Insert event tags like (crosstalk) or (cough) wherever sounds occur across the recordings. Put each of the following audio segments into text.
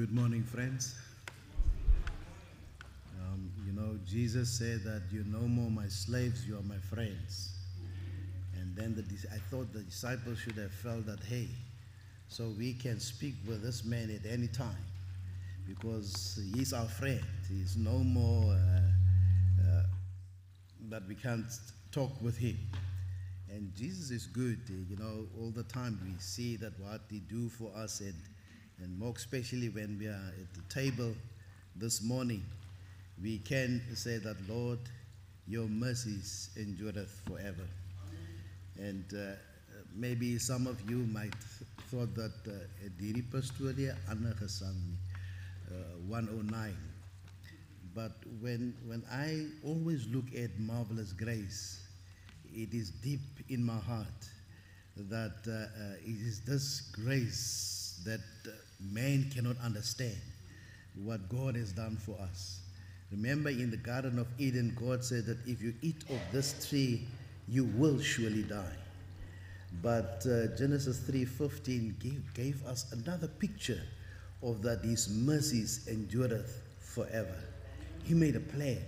Good morning, friends. Um, you know, Jesus said that you're no more my slaves, you are my friends. And then the, I thought the disciples should have felt that, hey, so we can speak with this man at any time because he's our friend. He's no more uh, uh, that we can't talk with him. And Jesus is good, you know, all the time we see that what he do for us and, and more especially when we are at the table this morning, we can say that, Lord, your mercies endureth forever. And uh, maybe some of you might thought that uh, hierdie pastorie ander uh, 109 but when when I always look at marvelous grace it is deep in my heart that uh, uh, it is this grace that uh, man cannot understand what God has done for us. Remember in the Garden of Eden, God said that if you eat of this tree, you will surely die. But uh, Genesis 3:15 gave, gave us another picture of that His mercies endureth forever. He made a plan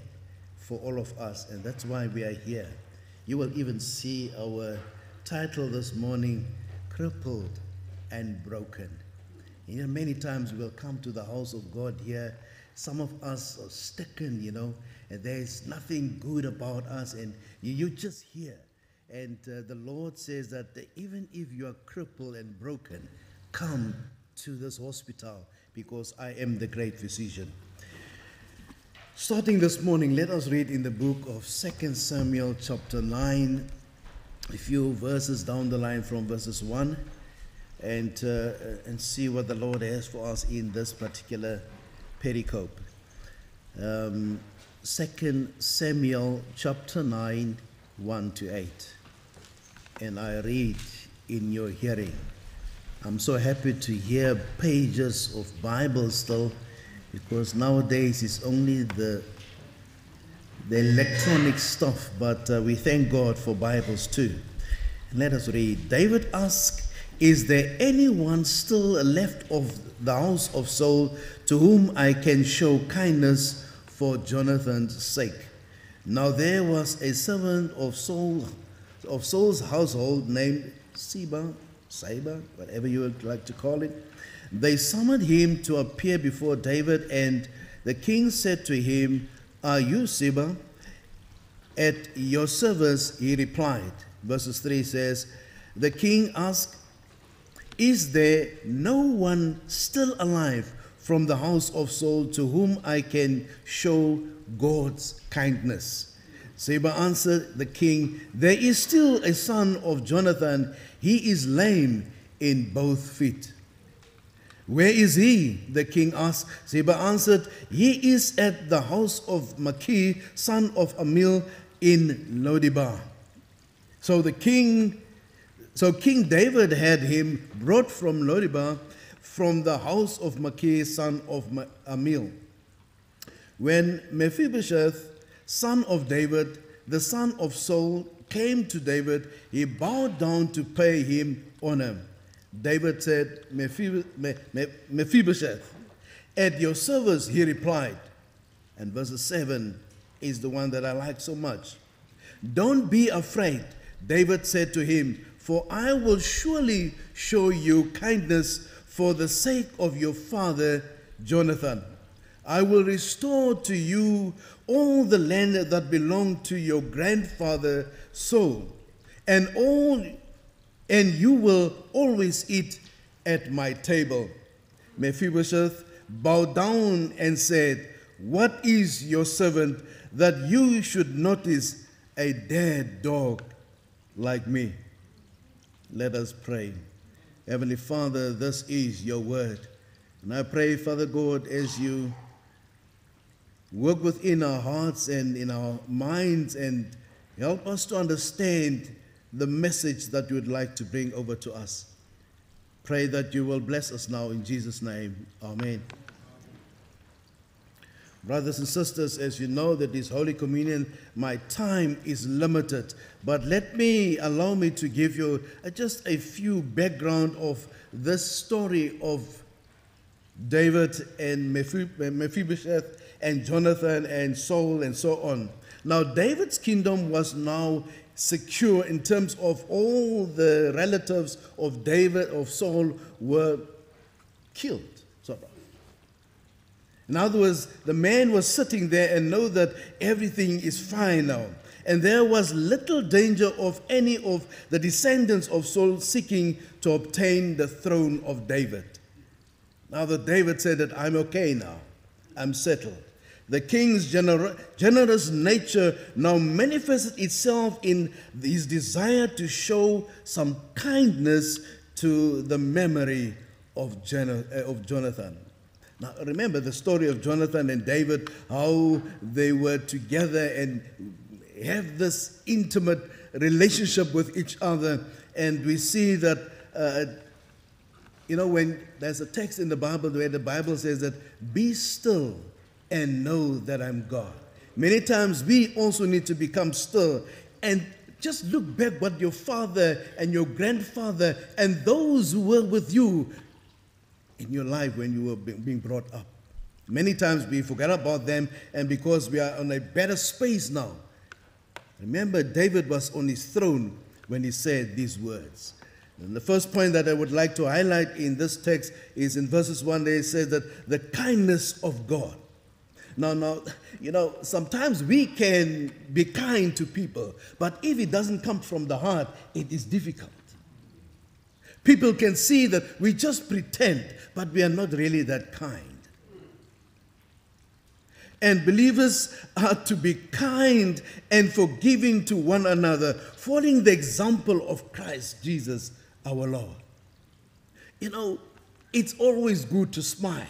for all of us, and that's why we are here. You will even see our title this morning, Crippled and Broken. You know, many times we'll come to the house of God here. Some of us are stricken, you know, and there's nothing good about us, and you, you're just here. And uh, the Lord says that even if you are crippled and broken, come to this hospital because I am the great physician. Starting this morning, let us read in the book of 2 Samuel, chapter 9, a few verses down the line from verses 1, and, uh, and see what the Lord has for us in this particular pericope. Um, 2 Samuel, chapter 9, 1 to 8. And I read in your hearing. I'm so happy to hear pages of Bible still because nowadays it's only the the electronic stuff, but uh, we thank God for Bibles too. Let us read. David asked, Is there anyone still left of the house of Saul to whom I can show kindness for Jonathan's sake? Now there was a servant of Saul of Saul's household named Siba, Siba, whatever you would like to call it. They summoned him to appear before David, and the king said to him, Are you Siba? At your service, he replied. Verses 3 says, The king asked, Is there no one still alive from the house of Saul to whom I can show God's kindness? Ziba answered the king, There is still a son of Jonathan. He is lame in both feet. Where is he? The king asked. Ziba answered, He is at the house of Maki, son of Amil, in Lo Debar. So the king, so King David had him brought from Lo Debar, from the house of Maki, son of Amil. When Mephibosheth, son of David, the son of Saul, came to David, he bowed down to pay him honor. David said, Mephibosheth, at your service, he replied. And verse 7 is the one that I like so much. Don't be afraid, David said to him, for I will surely show you kindness for the sake of your father Jonathan. I will restore to you all the land that belonged to your grandfather Saul, and all and you will always eat at my table. Mephibosheth bowed down and said, What is your servant that you should notice a dead dog like me? Let us pray. Heavenly Father, this is your word. And I pray, Father God, as you work within our hearts and in our minds and help us to understand the message that you would like to bring over to us. Pray that you will bless us now in Jesus' name. Amen. Brothers and sisters, as you know that this Holy Communion, my time is limited, but let me allow me to give you uh, just a few background of this story of David and Mephibosheth and Jonathan and Saul and so on. Now, David's kingdom was now secure in terms of all the relatives of David, of Saul, were killed. In other words, the man was sitting there and know that everything is fine now. And there was little danger of any of the descendants of Saul seeking to obtain the throne of David. Now that David said that I'm okay now, I'm settled. The king's gener- generous nature now manifested itself in his desire to show some kindness to the memory of, Gen- uh, of Jonathan. Now, remember the story of Jonathan and David, how they were together and have this intimate relationship with each other. And we see that, uh, you know, when there's a text in the Bible where the Bible says that, be still and know that I'm God. Many times we also need to become still and just look back what your father and your grandfather and those who were with you in your life when you were being brought up. Many times we forget about them, and because we are on a better space now. Remember, David was on his throne when he said these words. And the first point that I would like to highlight in this text is in verses 1, they say that the kindness of God. Now, now, you know, sometimes we can be kind to people, but if it doesn't come from the heart, it is difficult. People can see that we just pretend, but we are not really that kind. And believers are to be kind and forgiving to one another, following the example of Christ Jesus our Lord. You know, it's always good to smile.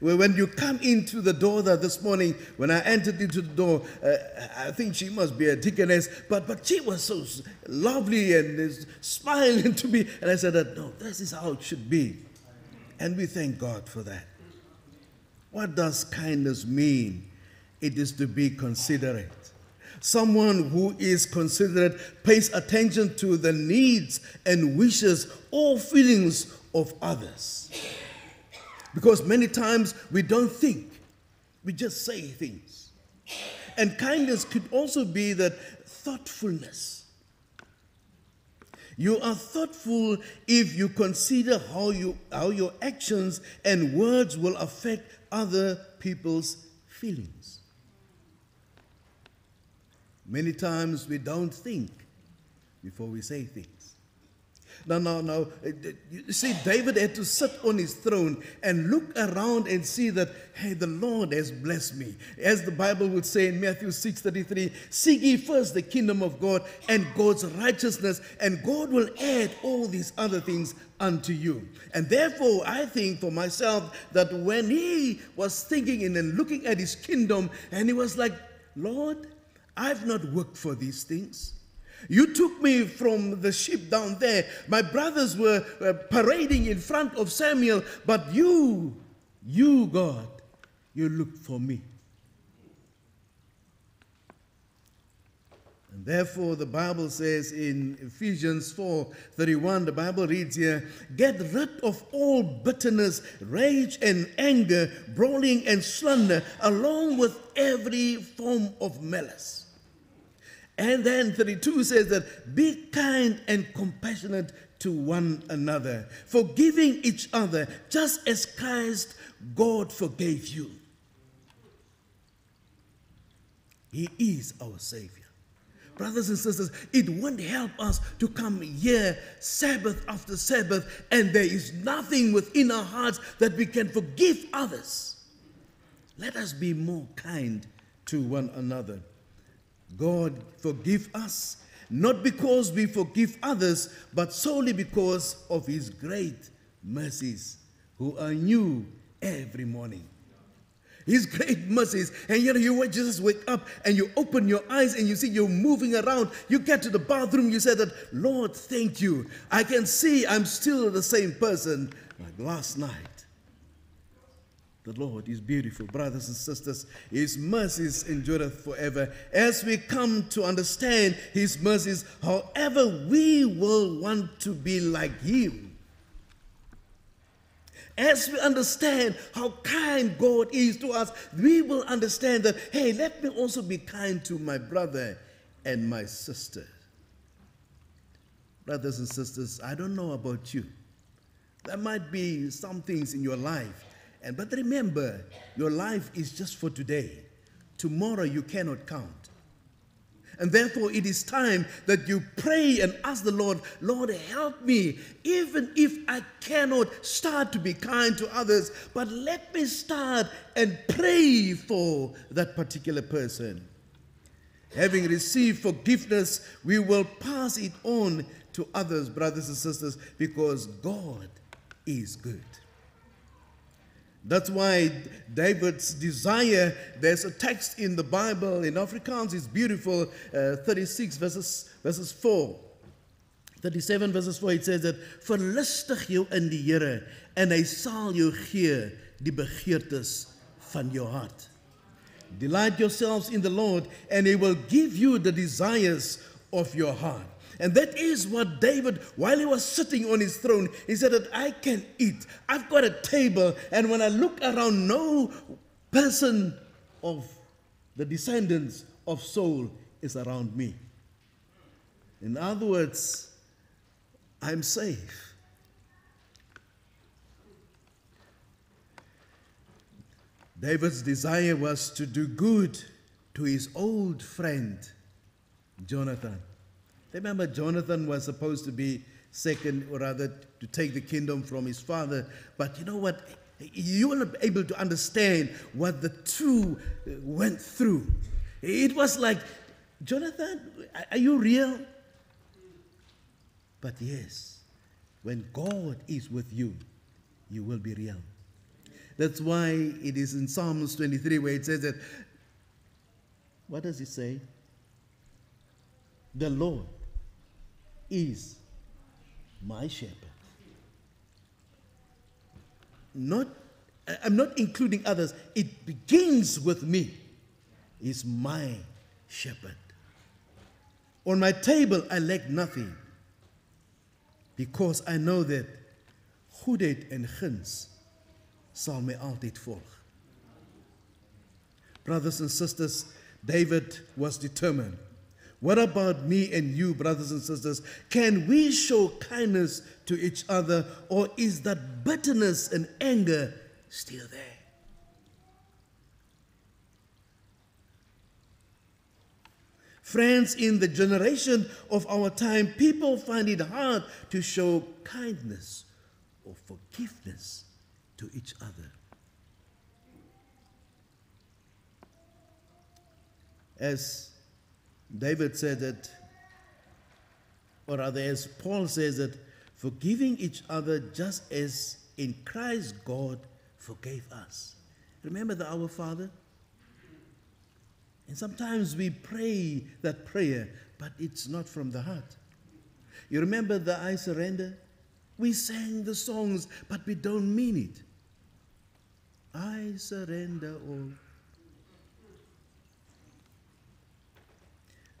When you come into the door that this morning, when I entered into the door, uh, I think she must be a deaconess, but, but she was so lovely and smiling (laughs) to me. And I said, No, this is how it should be. And we thank God for that. What does kindness mean? It is to be considerate. Someone who is considerate pays attention to the needs and wishes or feelings of others. Because many times we don't think, we just say things. And kindness could also be that thoughtfulness. You are thoughtful if you consider how, you, how your actions and words will affect other people's feelings. Many times we don't think before we say things. Now, no, now, uh, you see, David had to sit on his throne and look around and see that, hey, the Lord has blessed me. As the Bible would say in Matthew 6:33, seek ye first the kingdom of God and God's righteousness, and God will add all these other things unto you. And therefore, I think for myself that when he was thinking and looking at his kingdom, and he was like, Lord, I've not worked for these things. You took me from the ship down there. My brothers were uh, parading in front of Samuel, but you, you, God, you looked for me. And therefore, the Bible says in Ephesians 4 31, the Bible reads here, Get rid of all bitterness, rage, and anger, brawling, and slander, along with every form of malice. And then 32 says that be kind and compassionate to one another, forgiving each other, just as Christ, God, forgave you. He is our Savior. Brothers and sisters, it won't help us to come here Sabbath after Sabbath and there is nothing within our hearts that we can forgive others. Let us be more kind to one another. God forgive us, not because we forgive others, but solely because of his great mercies, who are new every morning. His great mercies. And you know, you just wake up and you open your eyes and you see you're moving around. You get to the bathroom, you say that, Lord, thank you. I can see I'm still the same person like last night. The Lord is beautiful, brothers and sisters. His mercies endureth forever. As we come to understand His mercies, however, we will want to be like Him. As we understand how kind God is to us, we will understand that, hey, let me also be kind to my brother and my sister. Brothers and sisters, I don't know about you. There might be some things in your life, and but remember, your life is just for today. Tomorrow you cannot count. And therefore, it is time that you pray and ask the Lord, Lord, help me, even if I cannot start to be kind to others, but let me start and pray for that particular person. Having received forgiveness, we will pass it on to others, brothers and sisters, because God is good. That's why David's desire, there's a text in the Bible, in Afrikaans, it's beautiful, uh, 36 verses, verses 4. 37 verses 4, it says that, Verlustig jou in die Here, en hy sal jou gee die begeertes van jou hart. Delight yourselves in the Lord, and he will give you the desires of your heart. And that is what David, while he was sitting on his throne, he said that I can eat. I've got a table. And when I look around, no person of the descendants of Saul is around me. In other words, I'm safe. David's desire was to do good to his old friend, Jonathan. Remember, Jonathan was supposed to be second, or rather, to take the kingdom from his father. But you know what? You were not able to understand what the two uh, went through. It was like, Jonathan, are you real? But yes, when God is with you, you will be real. That's why it is in Psalms 23 where it says that, what does it say? The Lord is my shepherd. Not, I'm not including others. It begins with me. Is my shepherd. On my table, I lack nothing because I know that goedheid en guns sal my altyd volg. Brothers and sisters, David was determined what about me and you, brothers and sisters? Can we show kindness to each other, or is that bitterness and anger still there? Friends, in the generation of our time, people find it hard to show kindness or forgiveness to each other. As David said that, or rather, as Paul says that, forgiving each other just as in Christ God forgave us. Remember the Our Father? And sometimes we pray that prayer, but it's not from the heart. You remember the I surrender? We sang the songs, but we don't mean it. I surrender all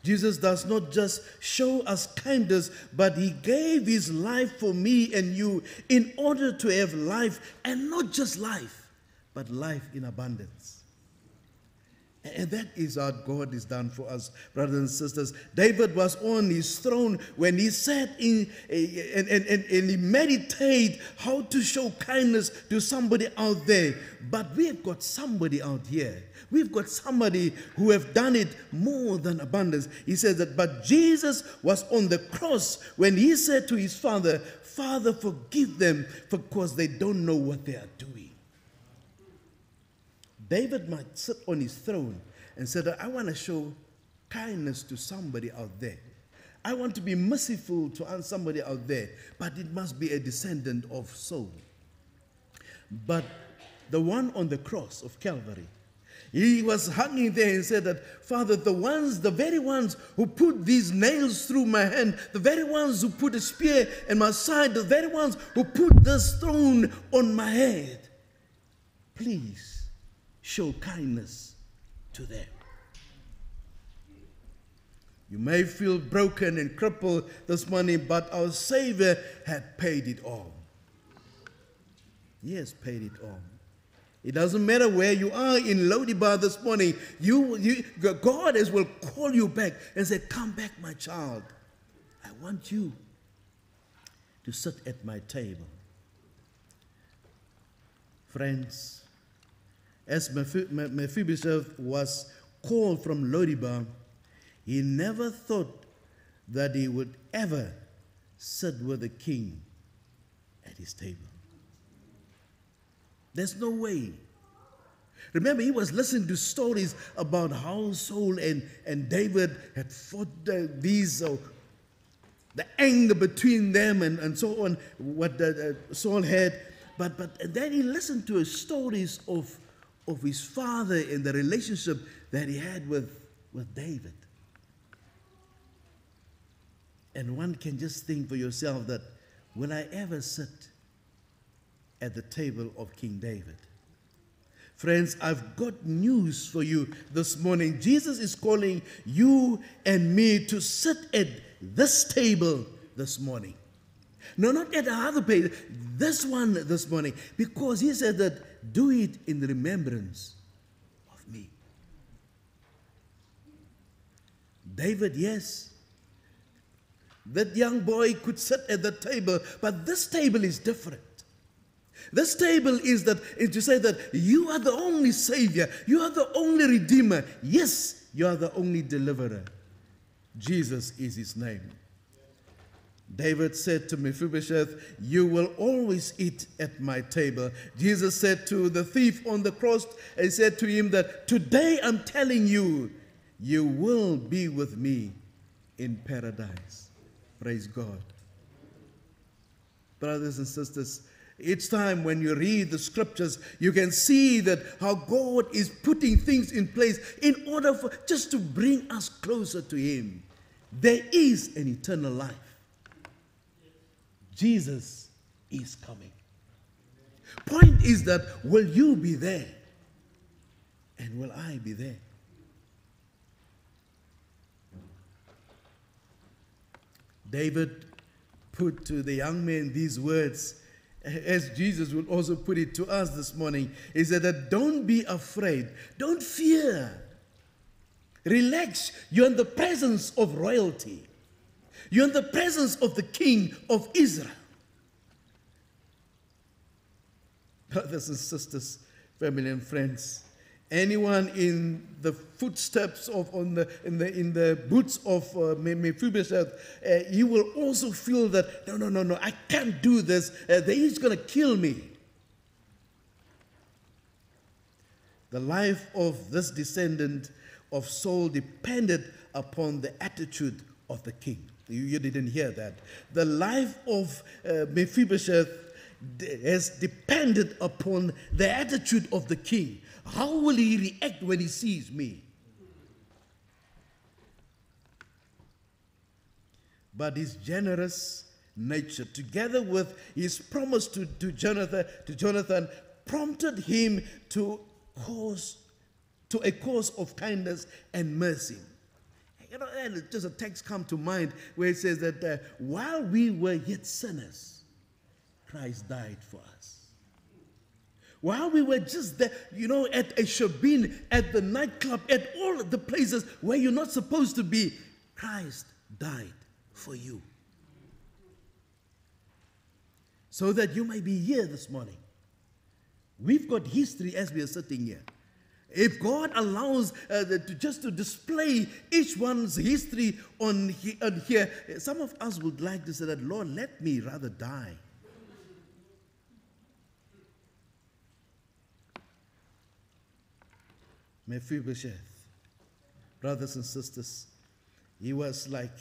Jesus does not just show us kindness, but he gave his life for me and you in order to have life, and not just life, but life in abundance. And that is what God has done for us, brothers and sisters. David was on his throne when he sat in eh, eh, and, and, and, and he meditated how to show kindness to somebody out there. But we've got somebody out here We've got somebody who have done it more than abundance. He says that, but Jesus was on the cross when he said to his father, Father, forgive them because they don't know what they are doing. David might sit on his throne and say that I want to show kindness to somebody out there. I want to be merciful to somebody out there, but it must be a descendant of Saul. But the one on the cross of Calvary he was hanging there and said that, Father, the ones, the very ones who put these nails through my hand, the very ones who put a spear in my side, the very ones who put this stone on my head, please show kindness to them. You may feel broken and crippled this morning, but our Savior had paid it all. He has paid it all. It doesn't matter where you are in Lo Debar this morning. You, you, God is, will call you back and say, Come back, my child. I want you to sit at my table. Friends, as Mephibosheth was called from Lo Debar, he never thought that he would ever sit with the king at his table. There's no way. Remember, he was listening to stories about how Saul and, and David had fought uh, these, uh, the anger between them and, and so on, what uh, Saul had. But, but then he listened to stories of, of his father and the relationship that he had with, with David. And one can just think for yourself that will I ever sit at the table of King David? Friends, I've got news for you this morning. Jesus is calling you and me to sit at this table this morning. No, not at the other page, this one this morning, because he said that do it in remembrance of me. David, yes, that young boy could sit at the table, but this table is different. This table is that is to say that you are the only savior, you are the only redeemer. Yes, you are the only deliverer. Jesus is his name. David said to Mephibosheth, You will always eat at my table. Jesus said to the thief on the cross, He said to him that today I'm telling you, you will be with me in paradise. Praise God. Brothers and sisters, each time when you read the scriptures, you can see that how God is putting things in place in order for just to bring us closer to Him. There is an eternal life. Jesus is coming. Point is that will you be there? And will I be there? David put to the young man these words, as Jesus will also put it to us this morning. Said that don't be afraid, don't fear. Relax, you're in the presence of royalty. You're in the presence of the King of Israel. (laughs) Brothers and sisters, family and friends, anyone in the footsteps of on the in the in the boots of uh, Mephibosheth, uh, you will also feel that no no no no I can't do this. Uh, he's going to kill me. The life of this descendant of Saul depended upon the attitude of the king. You, you didn't hear that. The life of uh, Mephibosheth has depended upon the attitude of the king. How will he react when he sees me? But his generous nature, together with his promise to, to, Jonathan, to Jonathan, prompted him to cause to a cause of kindness and mercy. You know, and just a text come to mind where it says that uh, while we were yet sinners, Christ died for us. While we were just there, you know, at a shebeen, at the nightclub, at all the places where you're not supposed to be, Christ died for you. So that you may be here this morning. We've got history as we are sitting here. If God allows uh, the, to, just to display each one's history on, he, on here, some of us would like to say that, Lord, let me rather die Mephibosheth, brothers and sisters, he was like,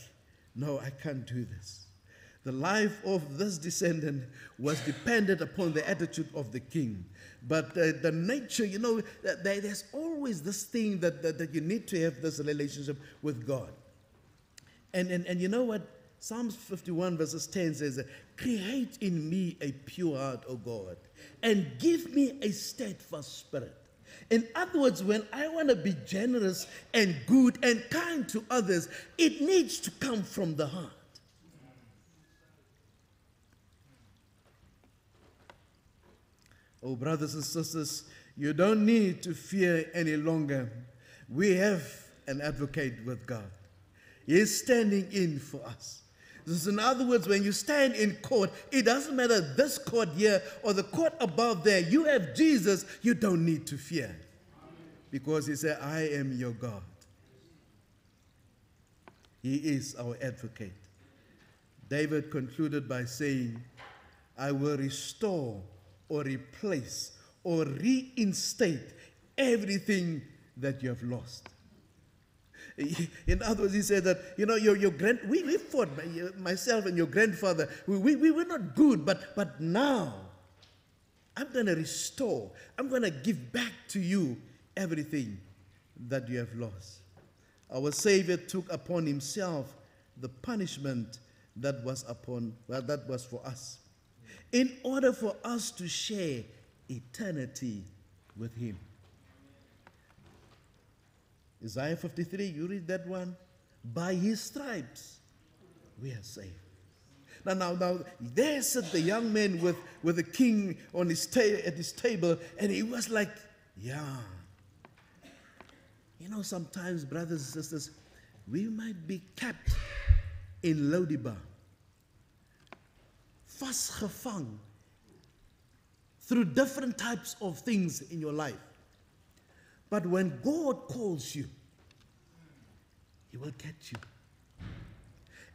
No, I can't do this. The life of this descendant was dependent upon the attitude of the king. But uh, the nature, you know, there's always this thing that, that, that you need to have this relationship with God. And, and, and you know what? Psalms 51, verses 10 says, Create in me a pure heart, O God, and give me a steadfast spirit. In other words, when I want to be generous and good and kind to others, it needs to come from the heart. Oh, brothers and sisters, you don't need to fear any longer. We have an advocate with God. He is standing in for us. This is in other words, when you stand in court, it doesn't matter this court here or the court above there. You have Jesus, you don't need to fear. Because he said, I am your God. He is our advocate. David concluded by saying, I will restore or replace or reinstate everything that you have lost. (laughs) In other words, he said that, you know, your, your grand, we, we fought, myself and your grandfather, we, we, we were not good, but, but now I'm going to restore, I'm going to give back to you everything that you have lost. Our Savior took upon himself the punishment that was upon well, that was for us in order for us to share eternity with him. Isaiah 53, you read that one? By his stripes we are saved. Now, now, now, there sat the young man with, with the king on his ta- at his table, and he was like, yeah. You know, sometimes, brothers and sisters, we might be kept in Lo Debar vastgevang through different types of things in your life. But when God calls you, He will catch you.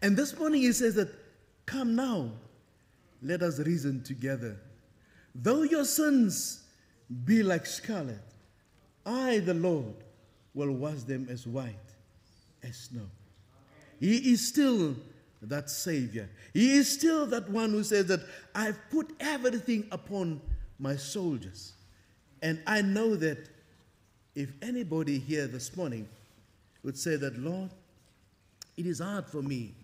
And this morning He says that, Come now, let us reason together. Though your sins be like scarlet, I, the Lord, will wash them as white as snow. He is still that Savior. He is still that one who says that I've put everything upon my soldiers. And I know that if anybody here this morning would say that, Lord, it is hard for me.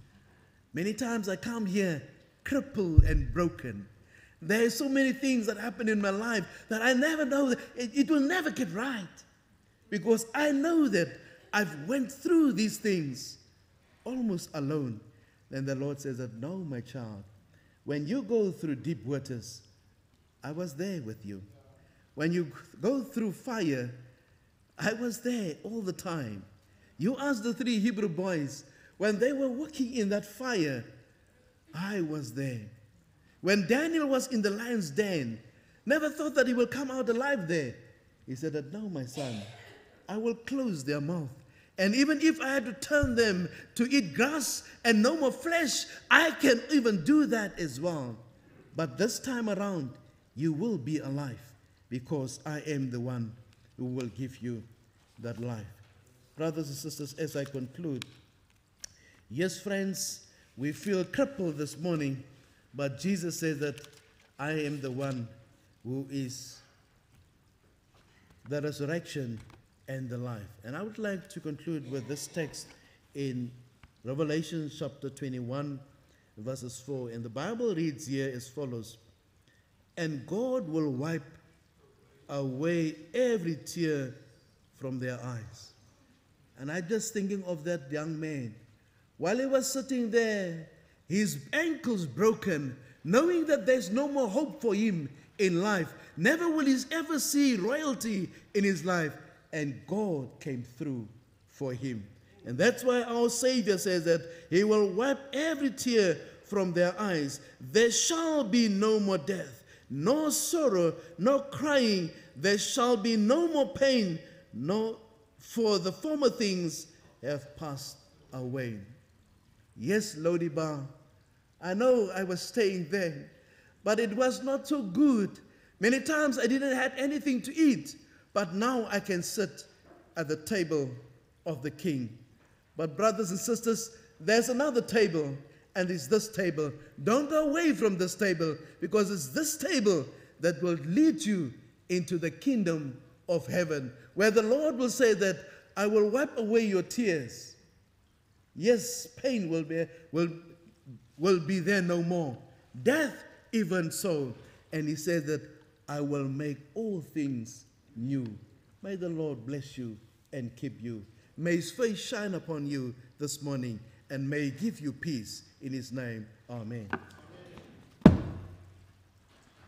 Many times I come here crippled and broken. There are so many things that happen in my life that I never know that it, it will never get right. Because I know that I've went through these things almost alone. Then the Lord says that, No, my child, when you go through deep waters, I was there with you. When you go through fire, I was there all the time. You ask the three Hebrew boys, when they were walking in that fire, I was there. When Daniel was in the lion's den, never thought that he will come out alive there. He said that, No, my son, I will close their mouth and even if I had to turn them to eat grass and no more flesh, I can even do that as well. But this time around, you will be alive because I am the one who will give you that life. Brothers and sisters, as I conclude, yes, friends, we feel crippled this morning, but Jesus says that I am the one who is the resurrection and the life. And I would like to conclude with this text in Revelation chapter 21, verses 4. And the Bible reads here as follows And God will wipe away every tear from their eyes. And I just thinking of that young man. While he was sitting there, his ankles broken, knowing that there's no more hope for him in life. Never will he ever see royalty in his life and God came through for him. And that's why our Savior says that He will wipe every tear from their eyes. There shall be no more death, no sorrow, no crying. There shall be no more pain, no, for the former things have passed away. Yes, Lo Debar, I know I was staying there, but it was not so good. Many times I didn't have anything to eat. But now I can sit at the table of the king. But, brothers and sisters, there's another table, and it's this table. Don't go away from this table because it's this table that will lead you into the kingdom of heaven, where the Lord will say that I will wipe away your tears. Yes, pain will be, will, will be there no more. Death, even so. And he said that I will make all things new. May the Lord bless you and keep you. May his face shine upon you this morning and may he give you peace in his name. Amen.